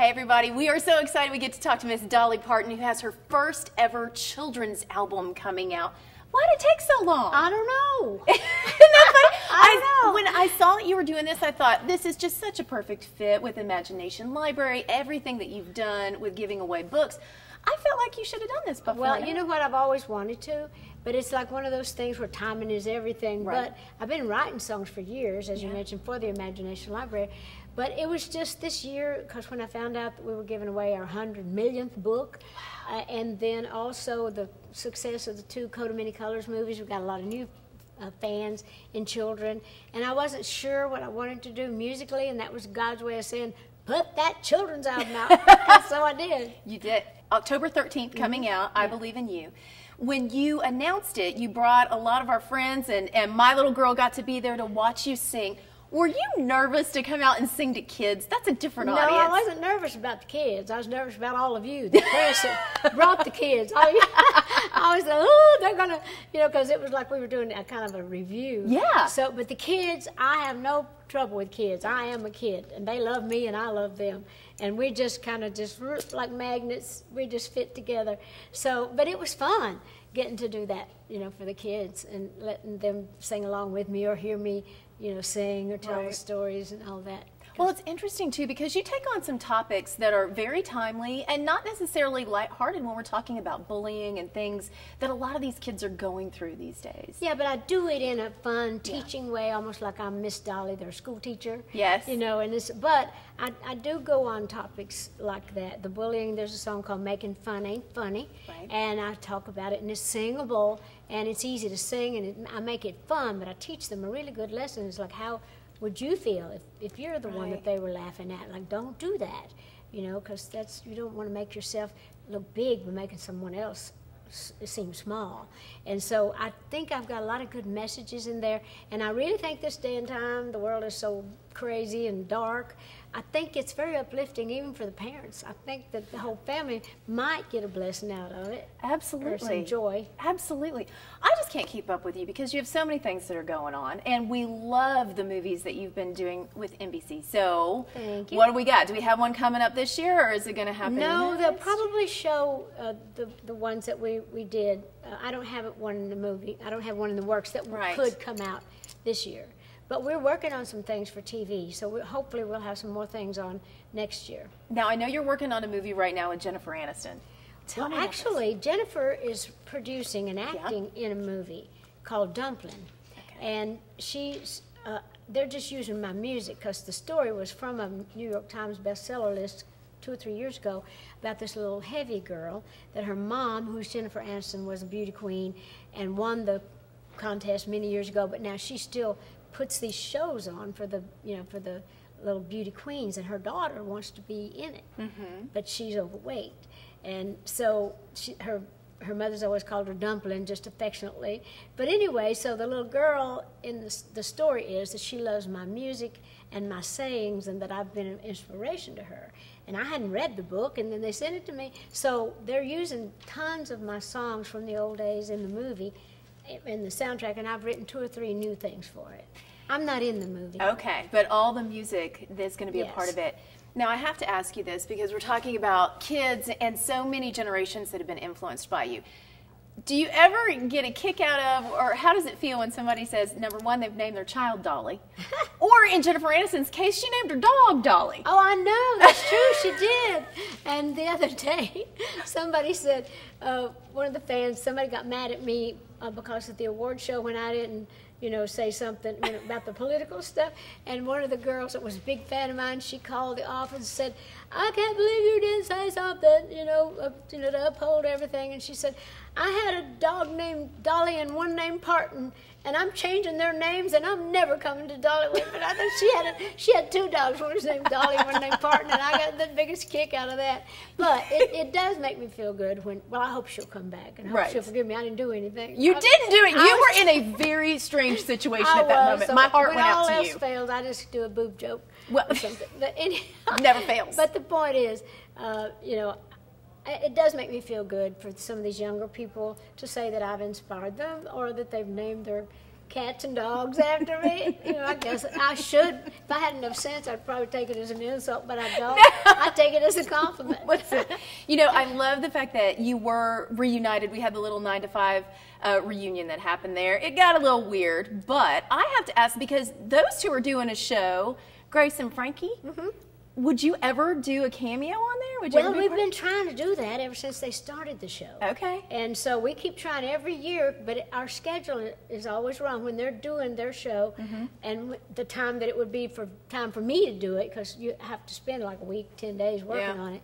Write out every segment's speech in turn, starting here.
Hey everybody, we are so excited we get to talk to Miss Dolly Parton who has her first ever children's album coming out. Why did it take so long? I don't know. Isn't that funny? I know. When I saw that you were doing this, I thought this is just such a perfect fit with Imagination Library, everything that you've done with giving away books. I felt like you should have done this before. Well, you know what? I've always wanted to, but it's like one of those things where timing is everything. Right. But I've been writing songs for years, as you mentioned, for the Imagination Library. But it was just this year, because when I found out that we were giving away our 100 millionth book, uh, and then also the success of the two Coat of Many Colors movies, we got a lot of new uh, fans and children. And I wasn't sure what I wanted to do musically, and that was God's way of saying, put that children's album out. So I did. You did. October 13th coming Mm-hmm. out, I Believe in You. When you announced it, you brought a lot of our friends, and, and my little girl got to be there to watch you sing. Were you nervous to come out and sing to kids? That's a different No, audience. I wasn't nervous about the kids. I was nervous about all of you, the press that brought the kids. I, I was like, oh, they're gonna, you know, because it was like we were doing a kind of a review. Yeah. So, but the kids, I have no trouble with kids. I am a kid, and they love me, and I love them, and we just kind of just like magnets. We just fit together. So, but it was fun getting to do that, you know, for the kids and letting them sing along with me or hear me, you know, sing or tell the stories and all that. Well, it's interesting too because you take on some topics that are very timely and not necessarily lighthearted when we're talking about bullying and things that a lot of these kids are going through these days. Yeah, but I do it in a fun, teaching way, almost like I'm Miss Dolly, their school teacher. Yes. You know, and it's, but I, I do go on topics like that. The bullying, there's a song called Making Fun Ain't Funny. Right. And I talk about it, and it's singable, and it's easy to sing, and it, I make it fun, but I teach them a really good lesson. It's like, how would you feel if, if you're the one that they were laughing at? Like, don't do that, you know, because that's, you don't want to make yourself look big by making someone else s- seem small. And so I think I've got a lot of good messages in there. And I really think this day and time, the world is so crazy and dark. I think it's very uplifting even for the parents. I think that the whole family might get a blessing out of it. Absolutely. Or some joy. Absolutely. I just can't keep up with you because you have so many things that are going on, and we love the movies that you've been doing with NBC. So, Thank you. what do we got? Do we have one coming up this year, or is it going to happen? No, they'll probably show uh, the the ones that we we did. Uh, I don't have it one in the movie. I don't have one in the works that Right. could come out this year. But we're working on some things for TV, so we, hopefully we'll have some more things on next year. Now I know you're working on a movie right now with Jennifer Aniston. Tell me Well, actually, Jennifer is producing and acting in a movie called Dumpling, and she's. Uh, they're just using my music because the story was from a New York Times bestseller list two or three years ago about this little heavy girl that her mom, who's Jennifer Aniston, was a beauty queen and won the contest many years ago, but now she's still puts these shows on for the you know for the little beauty queens, and her daughter wants to be in it, mm-hmm. but she's overweight, and so she, her her mother's always called her dumpling, just affectionately. But anyway, so the little girl in the, the story is that she loves my music and my sayings, and that I've been an inspiration to her. And I hadn't read the book, and then they sent it to me. So they're using tons of my songs from the old days in the movie, in the soundtrack, and I've written two or three new things for it. I'm not in the movie. Okay, but all the music that's going to be a part of it. Now, I have to ask you this because we're talking about kids and so many generations that have been influenced by you. Do you ever get a kick out of, or how does it feel when somebody says, number one, they've named their child Dolly, or in Jennifer Aniston's case, she named her dog Dolly? Oh, I know. That's true. she did. And the other day, somebody said, uh, one of the fans, somebody got mad at me uh, because at the award show when I didn't, you know, say something you know, about the political stuff. And one of the girls that was a big fan of mine, she called the office and said, "I can't believe you didn't say something, you know, uh, you know, to uphold everything." And she said, "I had a dog named Dolly and one named Parton." And I'm changing their names, and I'm never coming to Dollywood. But I think she had a, she had two dogs, one was named Dolly, one named Parton, and I got the biggest kick out of that. But it, it does make me feel good when. Well, I hope she'll come back, and I hope Right. she'll forgive me. I didn't do anything. You I- didn't do it. You was- were in a very strange situation I at that was, moment. so My heart went out to you. When all else fails, I just do a boob joke Well- or something. But anyhow, Never fails. But the point is, uh, you know, I- it does make me feel good for some of these younger people to say that I've inspired them or that they've named their cats and dogs after me. You know, I guess I should. If I had enough sense, I'd probably take it as an insult, but I don't. I take it as a compliment. you know, I love the fact that you were reunited. We had the little nine to five uh, reunion that happened there. It got a little weird, but I have to ask because those two are doing a show, Grace and Frankie. Mm-hmm. Would you ever do a cameo on there? Would you well, be we've been trying to do that ever since they started the show. Okay. And so we keep trying every year, but it- our schedule is always wrong when they're doing their show, Mm-hmm. and w- the time that it would be for time for me to do it because you have to spend like a week, ten days working Yeah. on it.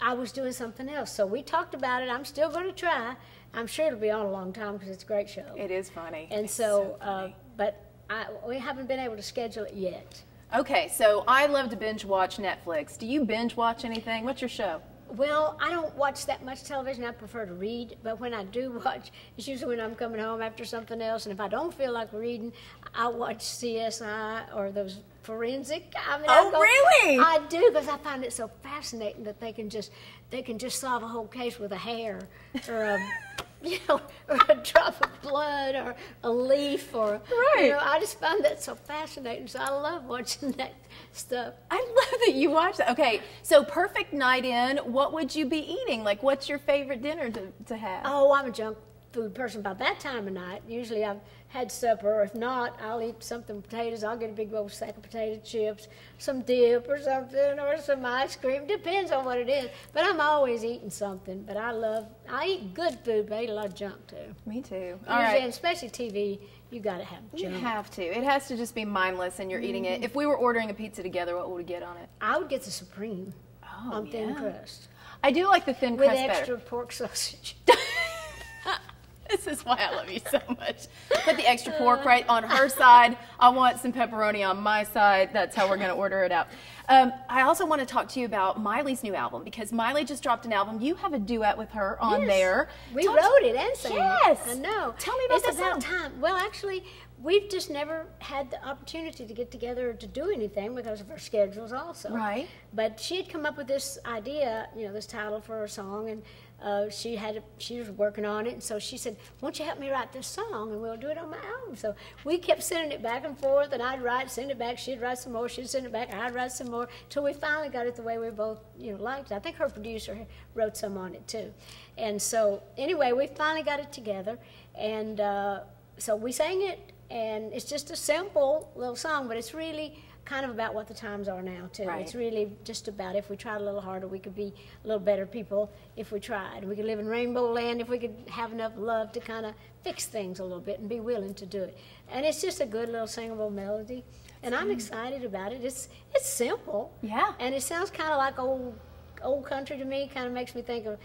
I was doing something else, so we talked about it. I'm still going to try. I'm sure it'll be on a long time because it's a great show. It is funny. and It's so, uh, funny. but I, we haven't been able to schedule it yet. Okay, so I love to binge watch Netflix. Do you binge watch anything? What's your show? Well, I don't watch that much television. I prefer to read. But when I do watch, it's usually when I'm coming home after something else. And if I don't feel like reading, I watch CSI or those forensic. I mean, Oh, I go- really? I do because I find it so fascinating that they can just they can just solve a whole case with a hair or a. You know, or a drop of blood, or a leaf, or Right. you know, I just find that so fascinating. So I love watching that stuff. I love that you watch that. Okay, so perfect night in. What would you be eating? Like, what's your favorite dinner to, to have? Oh, I'm a junk food person by that time of night. Usually I've had supper, or if not, I'll eat something potatoes. I'll get a big old sack of potato chips, some dip or something, or some ice cream. Depends on what it is. But I'm always eating something. But I love, I eat good food, but I eat a lot of junk too. Me too. All Usually, right. especially TV, you got to have You have to. It has to just be mindless and you're eating Mm-hmm. it. If we were ordering a pizza together, what would we get on it? I would get the Supreme Oh, on thin yeah. crust I do like the thin with crust With extra better. pork sausage. This is why I love you so much. Put the extra pork right on her side. I want some pepperoni on my side. That's how we're going to order it out. Um, I also want to talk to you about Miley's new album because Miley just dropped an album. You have a duet with her on Yes. there. We wrote it and sang Yes. it. I know. Tell me about it's that about song. time. Well, actually, we've just never had the opportunity to get together to do anything because of our schedules, also. Right. But she had come up with this idea, you know, this title for her song, and uh, she had she was working on it, and so she said, "Won't you help me write this song, and we'll do it on my album?" So we kept sending it back and forth, and I'd write, send it back, she'd write some more, she'd send it back, I'd write some more, till we finally got it the way we both, you know, liked it. I think her producer wrote some on it too, and so anyway, we finally got it together, and uh, so we sang it, and it's just a simple little song, but it's really kind of about what the times are now too. Right. It's really just about if we tried a little harder, we could be a little better people if we tried. We could live in rainbow land if we could have enough love to kind of fix things a little bit and be willing to do it. And it's just a good little singable melody, and I'm excited about it. It's it's simple. Yeah. And it sounds kind of like old old country to me. Kind of makes me think of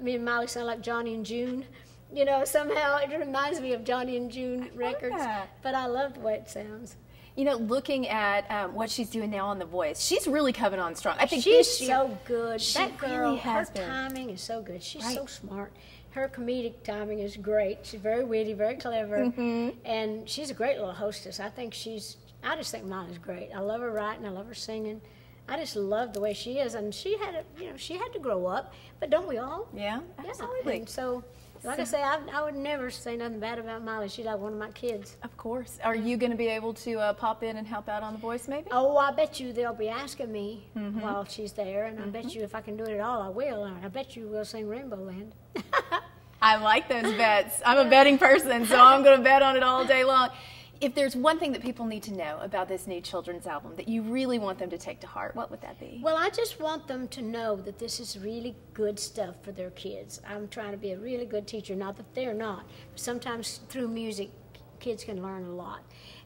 me and Miley sound like Johnny and June. You know, somehow it reminds me of Johnny and June records. that. But I love the way it sounds. You know, looking at um, what she's doing now on The Voice, she's really coming on strong. I think She's so good. She that girl, really has her been. timing is so good. She's Right. so smart. Her comedic timing is great. She's very witty, very clever, Mm-hmm. and she's a great little hostess. I think she's. I just think Miley's great. I love her writing. I love her singing. I just love the way she is, and she had, a, you know, she had to grow up, but don't we all? Yeah, Yeah, absolutely. And so, like I say, I, I would never say nothing bad about Miley. She's like one of my kids. Of course. Are you going to be able to uh, pop in and help out on The Voice, maybe? Oh, I bet you they'll be asking me Mm-hmm. while she's there, and I bet you if I can do it at all, I will. I bet you we'll sing Rainbow Land. I like those bets. I'm a betting person, so I'm going to bet on it all day long. If there's one thing that people need to know about this new children's album that you really want them to take to heart, what would that be? Well, I just want them to know that this is really good stuff for their kids. I'm trying to be a really good teacher, not that they're not. Sometimes through music, kids can learn a lot.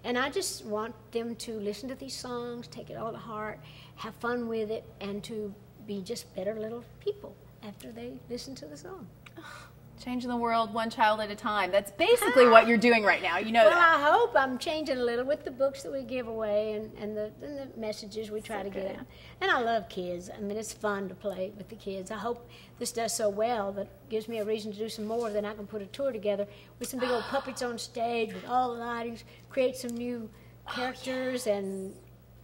And I just want them to listen to these songs, take it all to heart, have fun with it, and to be just better little people after they listen to the song. Changing the world one child at a time. That's basically what you're doing right now. You know Well, that. I hope I'm changing a little with the books that we give away and, and, the, and the messages we try to get out. And I love kids. I mean, it's fun to play with the kids. I hope this does so well that gives me a reason to do some more. Then I can put a tour together with some big old puppets on stage with all the lightings, create some new oh, characters, and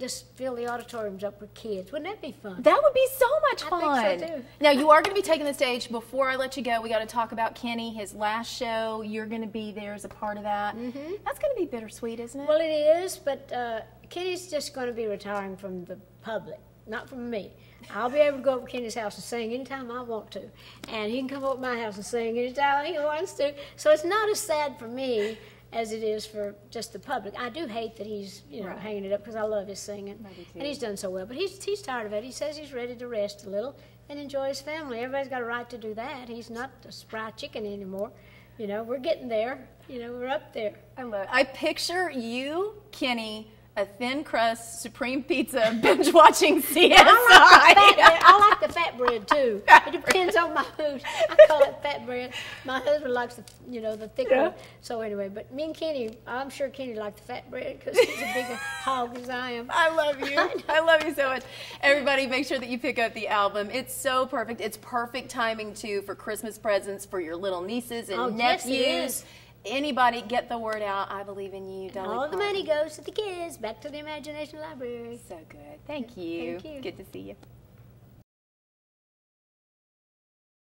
just fill the auditoriums up with kids. Wouldn't that be fun? That would be so much I fun. think so, too. Now you are going to be taking the stage. Before I let you go, we got to talk about Kenny, his last show. You're going to be there as a part of that. Mm-hmm. That's going to be bittersweet, isn't it? Well, it is, but uh, Kenny's just going to be retiring from the public, not from me. I'll be able to go up to Kenny's house and sing anytime I want to, and he can come up to my house and sing anytime he wants to. So it's not as sad for me as it is for just the public. I do hate that he's you know Right. hanging it up because I love his singing, I do too. and he's done so well. But he's he's tired of it. He says he's ready to rest a little and enjoy his family. Everybody's got a right to do that. He's not a spry chicken anymore. You know, we're getting there. You know, we're up there. I love. I picture you, Kenny, a thin crust supreme pizza, binge watching CSI. I like, the fat, I like the fat bread too. It depends on my mood. I call it fat bread. My husband likes the, you know, the thick Yeah. one. So anyway, but me and Kenny, I'm sure Kenny likes the fat bread because he's a bigger hog as I am. I love you. I love you so much. Everybody, make sure that you pick up the album. It's so perfect. It's perfect timing too for Christmas presents for your little nieces and Oh, yes, nephews. is. Anybody, get the word out. I believe in you. Dolly All the money goes to the kids, back to the Imagination Library. So good. Thank you. Thank you. Good to see you.